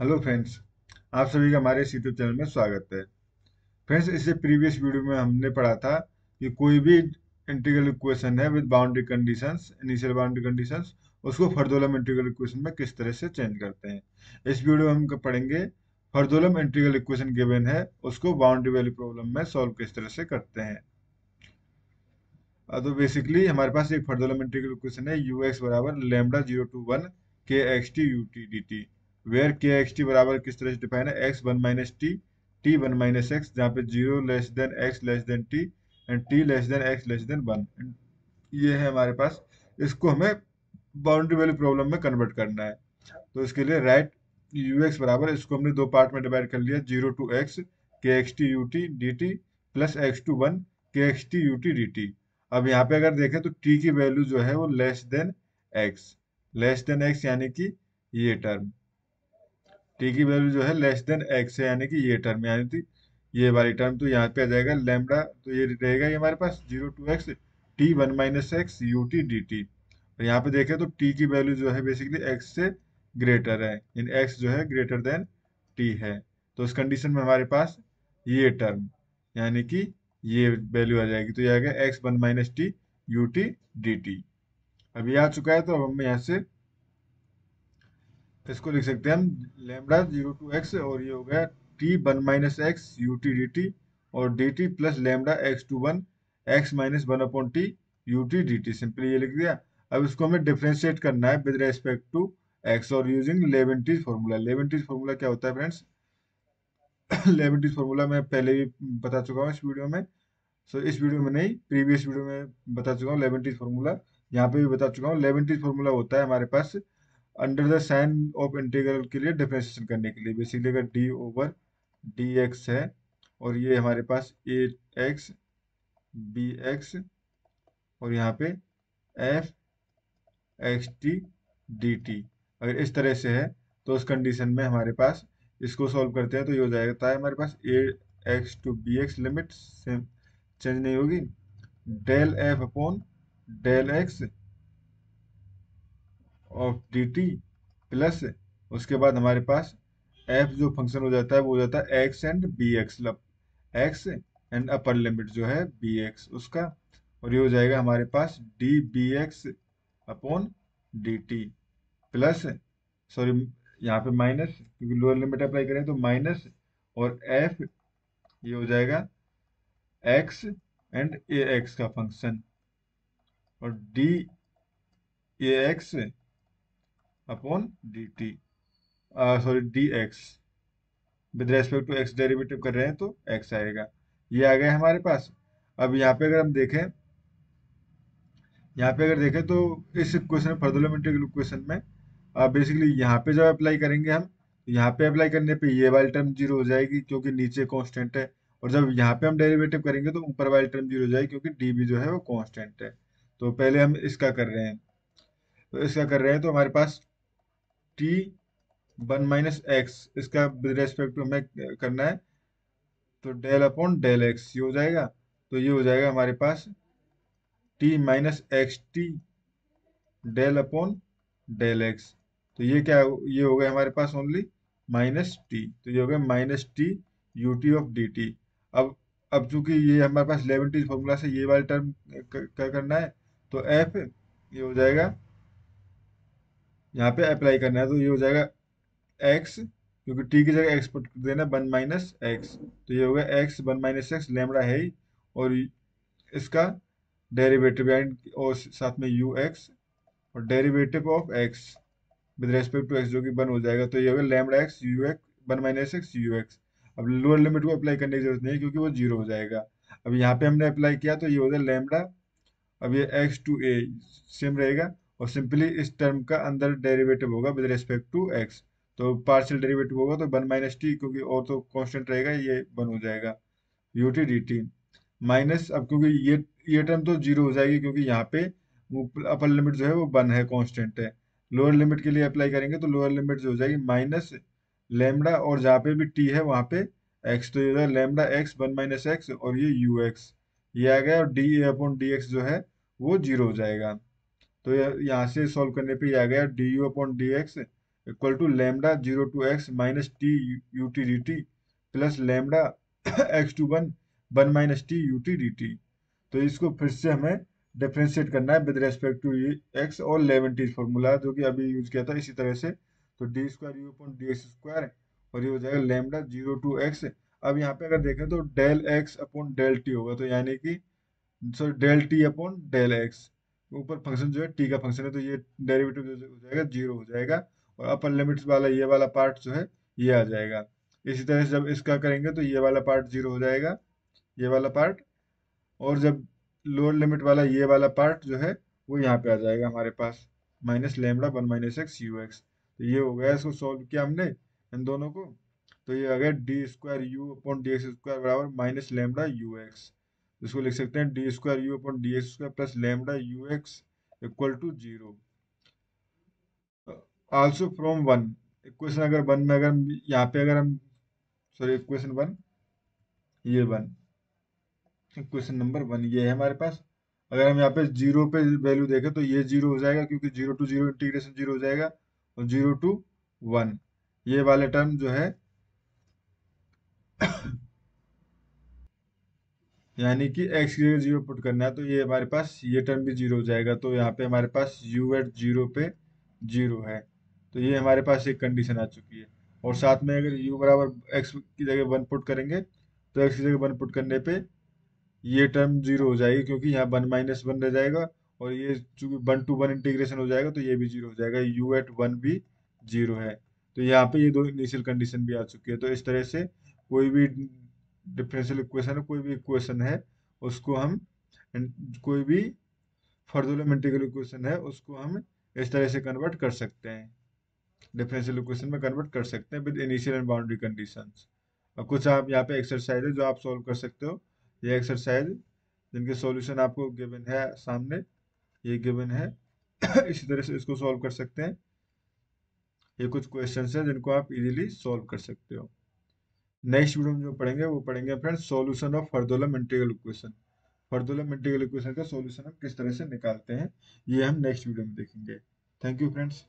Hello friends आप सभी का हमारे इस यूट्यूब चैनल में स्वागत है। फ्रेंड्स इससे प्रीवियस वीडियो में हमने पढ़ा था कि कोई भी इंटीग्रल इक्वेशन है with boundary conditions initial boundary conditions उसको फर्दोलम इंटीग्रल इक्वेशन में किस तरह से चेंज करते हैं। इस वीडियो में हम पढ़ेंगे? फर्दोलम इंटीग्रल इक्वेशन गिवन है, उसको बाउंड्री वैल्यू प्रॉब्लम में सॉल्व किस तरह से करते हैं। तो बेसिकली हमारे पास एक फर्दोलम इंटीग्रल इक्वेशन है यू एक्स बराबर lambda zero to one K X T U T D T where K X T बराबर किस तरह से डिफाइन है? X one minus T T one minus X जहाँ पे zero less than X less than T and T less than X less than one ये है हमारे पास। इसको हमें बाउंड्री वैल्यू प्रॉब्लम में कन्वर्ट करना है। तो इसके लिए राइट यू एक्स बराबर इसको हमने दो पार्ट में डिवाइड कर लिया। Zero to X K X T U T D T plus X to one K X T U T D T अब यहाँ पे अगर देखें तो टी की वैल्यू जो है वो less than X less than X यानी कि ये टर्म टी की वैल्यू जो है लेस देन एक्स है, यानी कि ये टर्म यानी कि ये वाली टर्म तो यहाँ पे आ जाएगा लेमडा तो ये रहेगा ये हमारे पास zero to X T one minus X U T D T और यहाँ पे देखें तो टी की वैल्यू जो है बेसिकली एक्स से ग्रेटर है इन एक्स जो है ग्रेटर देन टी है। तो उस कंडीशन में हमारे पास ये टर्म यानी कि ये वैल्यू आ जाएगी। तो ये आ गया X one minus T U T D T ये आ चुका है तो अब हम यहाँ से इसको लिख सकते हैं हम लेमडा ज़ीरो टू एक्स और ये हो गया T one minus X U T D T और D T plus lambda X to one X minus one upon T U T D T simply ये लिख दिया। अब इसको हमें डिफ्रेंशिएट करना है विद रेस्पेक्ट टू एक्स और using Leibniz formula Leibniz formula क्या होता है फ्रेंड्स लेवेंटीज फॉर्मूला मैं पहले भी बता चुका हूँ इस वीडियो में। सो इस वीडियो में नहीं प्रीवियस वीडियो में बता चुका हूँ लेवेंटीज फॉर्मूला यहाँ पे भी बता चुका हूँ। लेवेंटीज फॉर्मूला होता है हमारे पास under the sign of integral के लिए डिफ्रेंशिएशन करने के लिए। बेसिकली अगर डी ओवर डी एक्स है और ये हमारे पास ए एक्स बी एक्स और यहाँ पे F X T D T अगर इस तरह से है तो उस कंडीशन में हमारे पास इसको सॉल्व करते हैं तो ये हो जाएगा। हमारे पास A X to B X limit same change नहीं होगी। Del F upon del X of D T plus उसके बाद हमारे पास एफ़ जो फ़ंक्शन हो जाता है, वो हो जाता है X and B X X and upper limit जो है बी एक्स उसका। और ये हो जाएगा हमारे पास D B X upon D T plus sorry यहाँ पे माइनस क्योंकि लोअर लिमिट अप्लाई करें तो माइनस और एफ़ ये हो जाएगा एक्स एंड ए एक्स का फ़ंक्शन और D A X upon D T sorry D X with respect to X derivative कर रहे हैं तो एक्स आएगा। ये आ गया हमारे पास। अब यहाँ पे अगर हम देखें, यहाँ पे अगर देखें तो इस इक्वेशन फर्दुलमेंट्रिकल क्वेश्चन में बेसिकली यहाँ पे जब अप्लाई करेंगे हम यहाँ पे अप्लाई करने पे ये वाली टर्म ज़ीरो हो जाएगी क्योंकि नीचे कांस्टेंट है। और जब यहाँ पे हम डेरिवेटिव करेंगे तो ऊपर वाली टर्म ज़ीरो हो जाएगी क्योंकि डी बी जो है वो कांस्टेंट है। तो पहले हम इसका कर रहे हैं। तो इसका कर रहे हैं तो हमारे पास टी वन माइनस एक्स इसका विद रेस्पेक्ट टू हमें करना है तो डेल अपॉन डेल एक्स ये हो जाएगा तो ये हो जाएगा हमारे पास T minus X T del upon del X तो ये क्या ये हो गया हमारे पास ओनली माइनस टी तो ये हो गया minus T U T of D T अब अब चूँकि ये हमारे पास इलेवन टी फॉर्मूला से ये वाली टर्म क्या करना है तो एफ़ ये हो जाएगा यहाँ पे अप्लाई करना है तो ये हो जाएगा एक्स क्योंकि टी की जगह एक्स पुट देना वन माइनस एक्स तो ये हो गया X one minus X lambda है ही, और इसका डेरिवेटिव और साथ में यू एक्स और derivative of X with respect to X जो कि वन हो जाएगा तो ये हो गया lambda X U X one minus X U X अब लोअर लिमिट को अप्लाई करने की ज़रूरत नहीं है, क्योंकि वो ज़ीरो हो जाएगा. अब यहाँ पे हमने अप्लाई किया तो ये हो गया लेमड़ा अब ये एक्स टू ए सेम रहेगा. और सिंपली इस टर्म का अंदर डेरिवेटिव होगा विद रिस्पेक्ट टू एक्स तो पार्शियल डेरिवेटिव होगा तो वन माइनस टी क्योंकि और तो कॉन्स्टेंट रहेगा, ये वन हो जाएगा। U T D T minus अब क्योंकि ये ये टर्म तो ज़ीरो हो जाएगी, क्योंकि यहाँ पे अपर लिमिट जो है वो वन है कॉन्स्टेंट है। लोअर लिमिट के लिए अप्लाई करेंगे तो लोअर लिमिट जो हो जाएगी माइनस लेमडा और जहाँ पे भी टी है, वहाँ पे एक्स तो ये lambda X one minus X और ये यू एक्स ये आ गया, और D A upon D X जो है, वो ज़ीरो हो जाएगा। तो यहाँ से सॉल्व करने पे आ गया D U upon D X equal to lambda zero to X minus T U T D T plus lambda X to one one minus T U T D T तो इसको फिर से हमें डिफ्रेंशिएट करना है विद रेस्पेक्ट टू एक्स और लेवेंटीज formula जो कि अभी यूज़ किया था इसी तरह से। तो D square U upon D X square और ये हो जाएगा लेमडा ज़ीरो टू एक्स अब यहाँ पे अगर देखें तो del X upon del T होगा। तो यानी कि sorry del T upon del X ऊपर फ़ंक्शन जो है टी का फ़ंक्शन है तो ये डेरिवेटिव हो जाएगा ज़ीरो हो जाएगा और अपर लिमिट्स वाला ये वाला पार्ट जो है, ये आ जाएगा। इसी तरह से जब इसका करेंगे तो ये वाला पार्ट ज़ीरो हो जाएगा, ये वाला पार्ट और जब लोअर लिमिट वाला ये वाला पार्ट जो है, वो यहाँ पे आ जाएगा हमारे पास minus lambda one minus X U X तो ये हो गया इसको सॉल्व किया हमने इन दोनों को। तो ये आ गया D square U upon D X square बराबर माइनस लेमडा यू एक्स इसको लिख सकते हैं D square U upon D X square plus lambda U X equal to zero also from one equation अगर वन में अगर यहाँ पे अगर हम सॉरी इक्वेशन वन ये वन इक्वेशन नंबर वन ये है हमारे पास। अगर हम यहाँ पे ज़ीरो पे वैल्यू देखें तो ये ज़ीरो हो जाएगा क्योंकि zero to zero integration zero हो जाएगा और ज़ीरो टू वन ये वाले टर्म जो है यानी कि एक्स की जगह ज़ीरो पुट करना है तो ये हमारे पास, ये टर्म भी ज़ीरो हो जाएगा तो यहाँ पे हमारे पास यू एट ज़ीरो पे ज़ीरो है। तो ये हमारे पास एक कंडीशन आ चुकी है। और साथ में अगर यू बराबर एक्स की जगह वन पुट करेंगे तो एक्स की जगह वन पुट करने पे ये टर्म ज़ीरो हो जाएगी, क्योंकि यहाँ वन माइनस वन रह जाएगा, और ये चूँकि वन टू वन इंटीग्रेशन हो जाएगा तो ये भी ज़ीरो हो जाएगा यू एट वन भी ज़ीरो है। तो यहाँ पे ये दो इनिशियल कंडीशन भी आ चुकी है। तो इस तरह से कोई भी डिफरेंशियल इक्वेशन है कोई भी इक्वेशन है, उसको हम कोई भी फर्दुलमेंटिकल इक्वेशन है, उसको हम इस तरह से कन्वर्ट कर सकते हैं। डिफरेंशियल इक्वेशन में कन्वर्ट कर सकते हैं with initial and boundary conditions और कुछ आप यहाँ पे एक्सरसाइज है जो आप सॉल्व कर सकते हो। ये एक्सरसाइज जिनके सॉल्यूशन आपको गिवन है सामने, ये गिवन है। इसी तरह से इसको सॉल्व कर सकते हैं। ये कुछ क्वेश्चंस हैं जिनको आप इजीली सॉल्व कर सकते हो। नेक्स्ट वीडियो में जो पढ़ेंगे, वो पढ़ेंगे friends solution of Fredholm integral equation Fredholm integral equation का सॉल्यूशन हम किस तरह से निकालते हैं, ये हम नेक्स्ट वीडियो में देखेंगे. Thank you friends